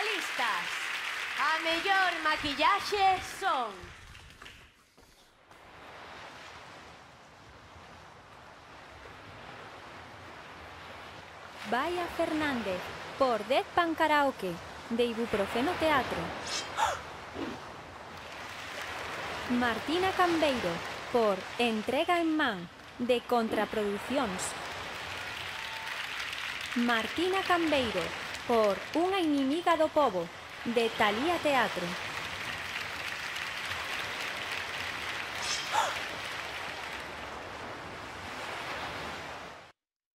finalistas a mellor maquillaxe son... Vaya Fernández, por Dead Pan Karaoke, de Ibuprofeno Teatro. Martina Cambeiro, por Entrega en Man, de Contraproducións Martina Cambeiro, por Unha inimiga do pobo, de Talía Teatro.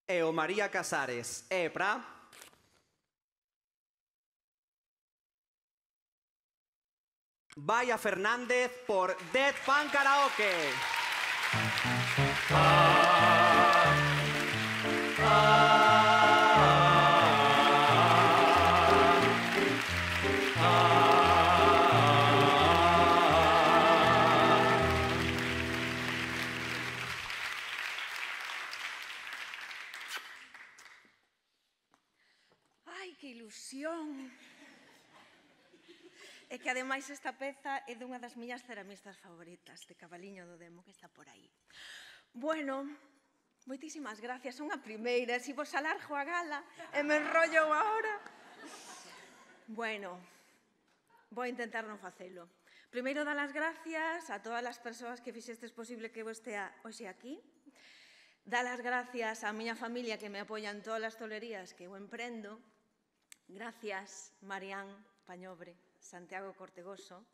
E o María Casares é pra... Vaya Fernández por Dead Pan Karaoke. É que ademais esta peza é dunha das miñas ceramistas favoritas, de Cabaliño do Demo, que está por aí. Bueno, moitísimas gracias, unha primeira, se si vos alargo a gala e me enrollo ahora. Bueno, vou intentar non facelo. Primeiro, dar as gracias a todas as persoas que fixestes posible que eu estea hoxe aquí. Dar as gracias á miña familia que me apoia en todas as tolerías que eu emprendo. Gracias, Marián Pañobre, Santiago Cortegoso,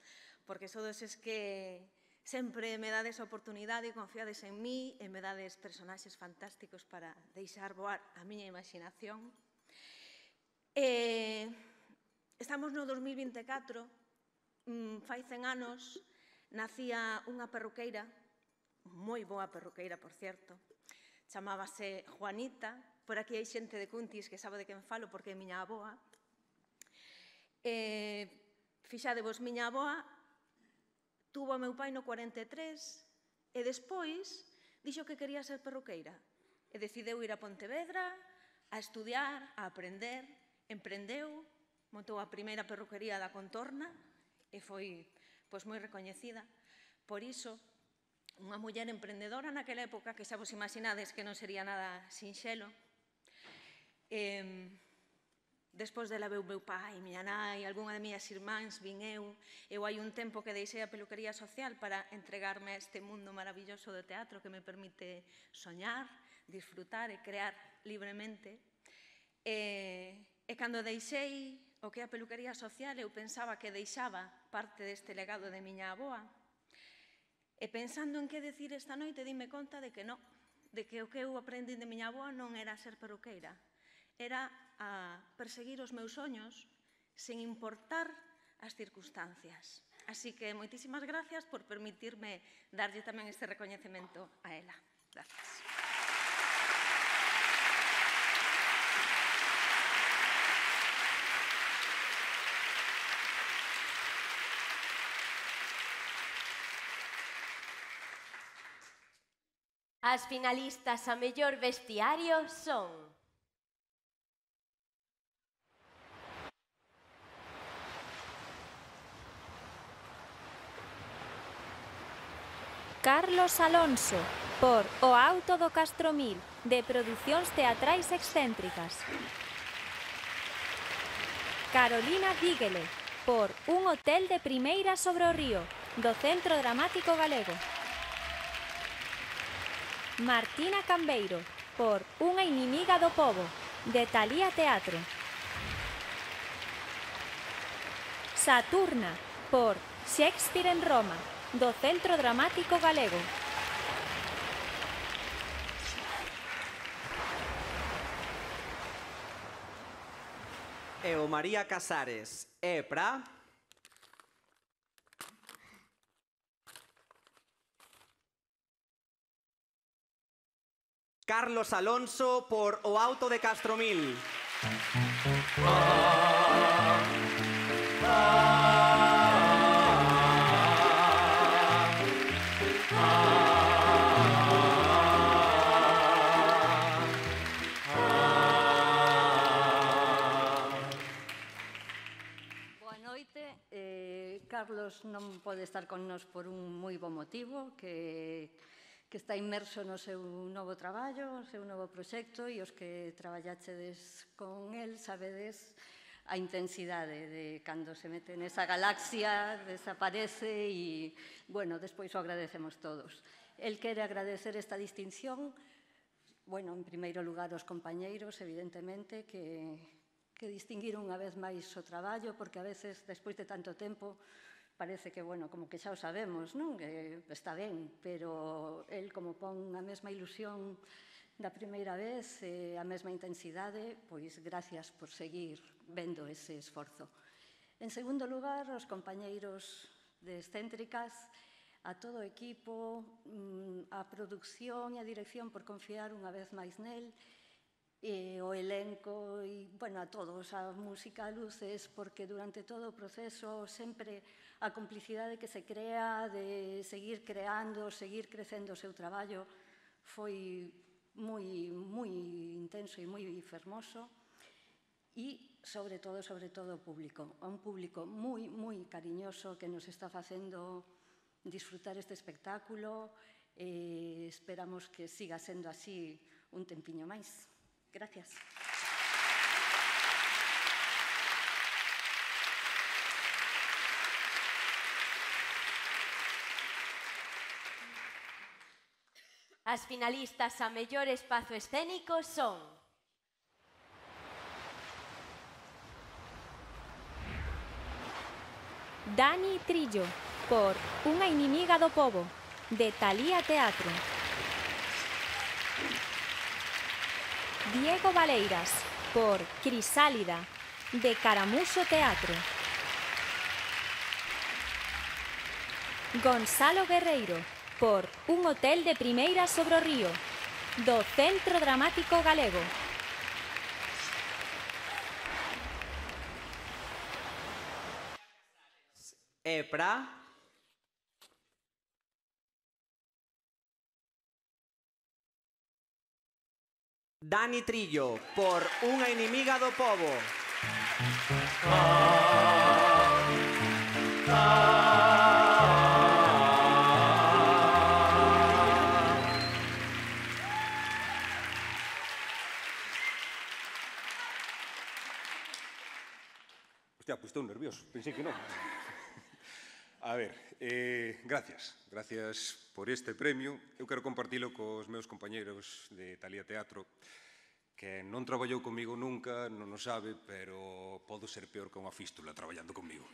porque sodes es que sempre me dades a oportunidade e confiades en mí e me dades personaxes fantásticos para deixar voar a miña imaginación. E, estamos no 2024, mm, fai 100 anos, nacía unha perruqueira, moi boa perruqueira, por cierto, chamábase Juanita, por aquí hai xente de Cuntis que sabe de quen falo porque é miña aboa, Eh, Fixadevos, miña aboa tuvo a meu pai no 43 e despois dixo que quería ser perruqueira e decideu ir a Pontevedra a estudiar, a aprender, emprendeu, montou a primeira perruquería da contorna e foi pois, moi recoñecida. Por iso, unha muller emprendedora naquela época que xa vos imaginades que non sería nada sinxelo, eh, Despois dela veu meu pai, miña nai, algunha de miñas irmáns, vin eu. Eu hai un tempo que deixei a peluquería social para entregarme a este mundo maravilloso do teatro que me permite soñar, disfrutar e crear libremente. E, e cando deixei o que é a peluquería social, eu pensaba que deixaba parte deste legado de miña aboa. E pensando en que decir esta noite, dime conta de que non, de que o que eu aprendi de miña aboa non era ser peruqueira, era a perseguir os meus soños sen importar as circunstancias. Así que moitísimas gracias por permitirme darlle tamén este recoñecemento a ela. Gracias. As finalistas a mellor vestiario son Carlos Alonso por O Auto do Castromil de Producións Teatrais Excéntricas. Carolina Díguele por Un hotel de primeira sobre o río do Centro Dramático Galego. Martina Cambeiro por Unha inimiga do povo de Talía Teatro. Saturna por Shakespeare en Roma do Centro Dramático Galego. E o María Casares é pra... Carlos Alonso por o auto de Castromil. Oh. noite. Eh, Carlos non pode estar con nós por un moi bo motivo, que, que está inmerso no seu novo traballo, no seu novo proxecto, e os que traballachedes con el sabedes a intensidade de cando se mete nesa galaxia, desaparece e, bueno, despois o agradecemos todos. El quere agradecer esta distinción, bueno, en primeiro lugar, os compañeiros, evidentemente, que que distinguir unha vez máis o traballo, porque a veces, despois de tanto tempo, parece que, bueno, como que xa o sabemos, non? Que está ben, pero el como pon a mesma ilusión da primeira vez, eh, a mesma intensidade, pois gracias por seguir vendo ese esforzo. En segundo lugar, os compañeiros de Excéntricas, a todo o equipo, mm, a produción e a dirección por confiar unha vez máis nel, e o elenco e, bueno, a todos, a música, a luces, porque durante todo o proceso sempre a complicidade que se crea de seguir creando, seguir crecendo o seu traballo foi moi, moi intenso e moi fermoso e, sobre todo, sobre todo o público. Un público moi, moi cariñoso que nos está facendo disfrutar este espectáculo e eh, esperamos que siga sendo así un tempiño máis. Gracias. As finalistas a mellor espazo escénico son Dani Trillo por Unha inimiga do povo de Talía Teatro. Diego Valeiras, por Crisálida, de Caramuso Teatro. Gonzalo Guerreiro, por Un hotel de primeira sobre o río, do Centro Dramático Galego. É pra Dani Trillo por Unha inimiga do povo. Ah, ah. Hostia, pues estou nervioso, pensei que non. A ver, eh, gracias. Gracias por este premio. Eu quero compartilo cos meus compañeros de Talía Teatro, que non traballou comigo nunca, non o sabe, pero podo ser peor que unha fístula traballando comigo.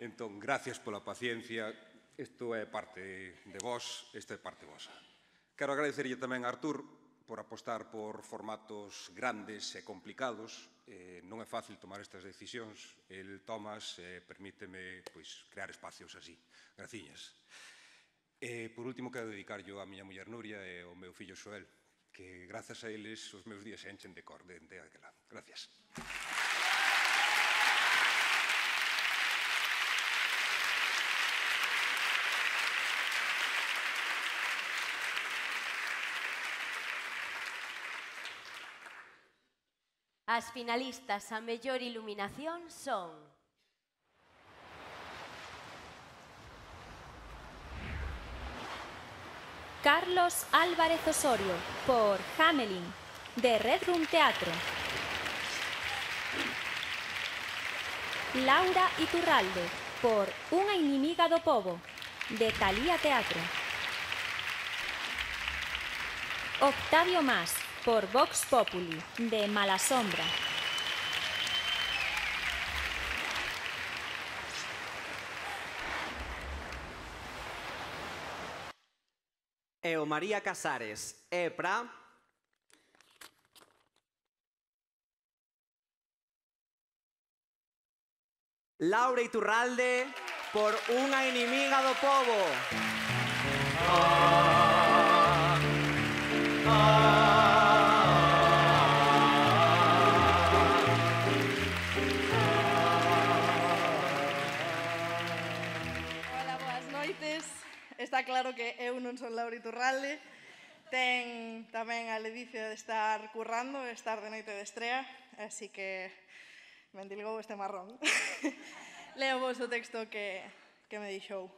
Entón, gracias pola paciencia. Isto é parte de vos, isto é parte vosa. Quero agradecerlle tamén a Artur por apostar por formatos grandes e complicados, eh, non é fácil tomar estas decisións, el tomas, eh, permíteme pois, crear espacios así. Graciñas. E, eh, por último, quero dedicar yo a miña muller Nuria e ao meu fillo Xoel, que grazas a eles os meus días se enchen de cor dende aquela. Gracias. Gracias. As finalistas a mellor iluminación son Carlos Álvarez Osorio, por Hamelin, de Red Room Teatro. Laura Iturralde, por Unha inimiga do povo, de Talía Teatro. Octavio Más, por Vox Populi, de Malasombra. E o María Casares e pra Laura Iturralde por Unha inimiga do povo. Hola, Está claro que eu non son Laura Iturralde, ten tamén a ledicia de estar currando, de estar de noite de estrea, así que mendilgou este marrón. Leo vos o texto que, que me dixou.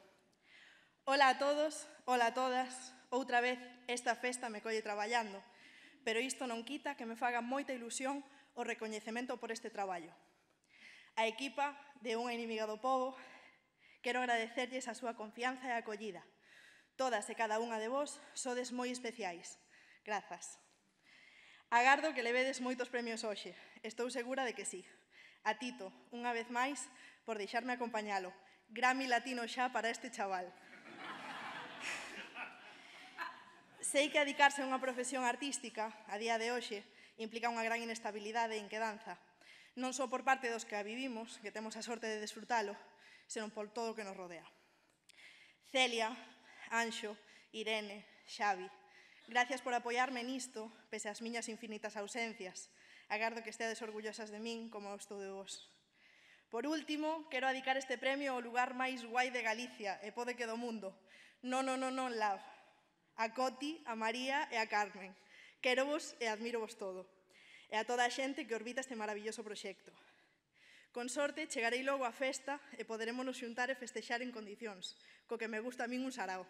Ola a todos, ola a todas, outra vez esta festa me colle traballando, pero isto non quita que me faga moita ilusión o recoñecemento por este traballo. A equipa de unha inimiga do povo, quero agradecerlles a súa confianza e a acollida, Todas e cada unha de vós sodes moi especiais. Grazas. Agardo que levedes moitos premios hoxe. Estou segura de que sí. A Tito, unha vez máis, por deixarme acompañalo. Grammy Latino xa para este chaval. Sei que adicarse a unha profesión artística, a día de hoxe, implica unha gran inestabilidade e inquedanza, non só por parte dos que a vivimos, que temos a sorte de desfrutalo, senón por todo o que nos rodea. Celia, Anxo, Irene, Xavi. Gracias por apoiarme nisto, pese ás miñas infinitas ausencias. Agardo que esteades orgullosas de min, como estou de vos. Por último, quero adicar este premio ao lugar máis guai de Galicia, e pode que do mundo. Non, non, non, non, love. A Coti, a María e a Carmen. Quero vos e admiro vos todo. E a toda a xente que orbita este maravilloso proxecto. Con sorte, chegarei logo á festa e poderémonos xuntar e festexar en condicións, co que me gusta a min un sarao.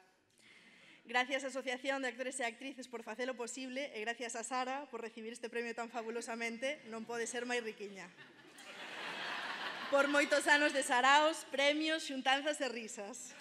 Gracias á Asociación de Actores e Actrices por facelo posible e gracias a Sara por recibir este premio tan fabulosamente, non pode ser máis riquiña. Por moitos anos de saraos, premios, xuntanzas e risas.